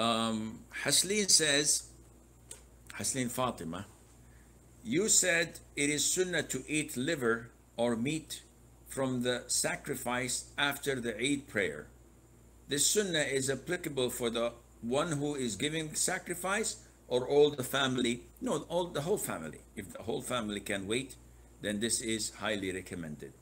Um, Hasleen says, Hasleen Fatima, you said it is sunnah to eat liver or meat from the sacrifice after the Eid prayer. This sunnah is applicable for the one who is giving sacrifice or all the family. No, all the whole family. If the whole family can wait, then this is highly recommended.